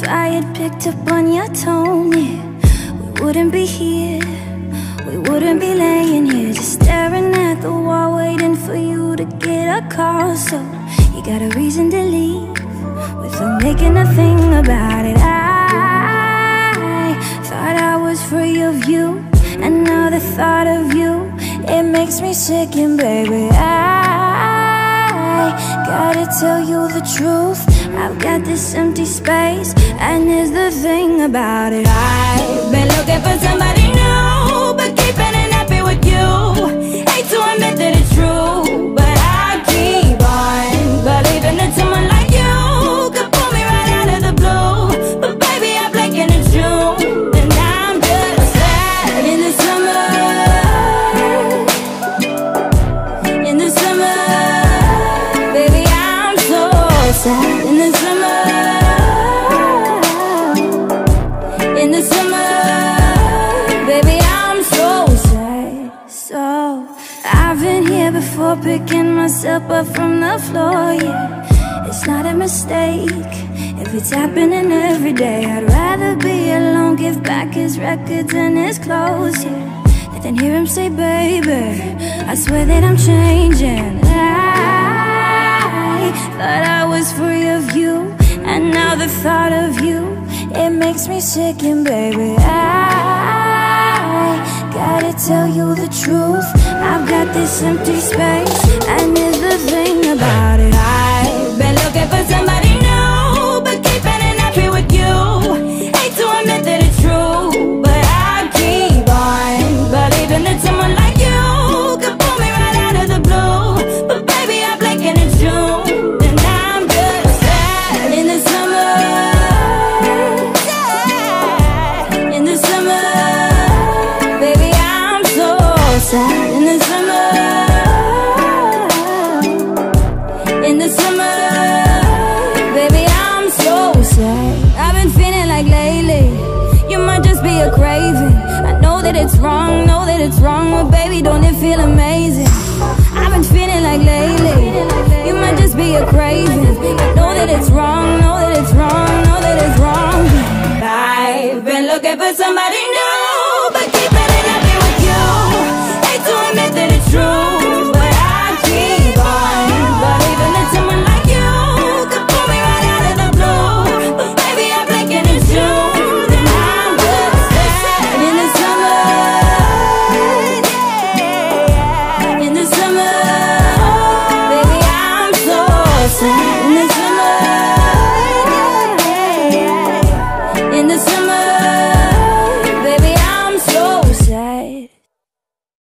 had picked up on your tone, yeah We wouldn't be here, we wouldn't be laying here Just staring at the wall, waiting for you to get a call. So you got a reason to leave, without making a thing about it. I thought I was free of you, and now the thought of you It makes me sick and baby I gotta tell you the truth. I've got this empty space And here's the thing about it. I've been Picking myself up from the floor, yeah. It's not a mistake. If it's happening every day I'd rather be alone. Give back his records and his clothes, yeah. Than hear him say, baby I swear that I'm changing. I thought I was free of you And now the thought of you It makes me sick and baby I tell you the truth. I've got this empty space. And here's the thing about sad in the summer. In the summer. Baby I'm so sad. I've been feeling like lately You might just be a craving. I know that it's wrong, know that it's wrong But baby don't it feel amazing? I've been feeling like lately You might just be a craving. I know that it's wrong, know that it's wrong Know that it's wrong. I've been looking for somebody new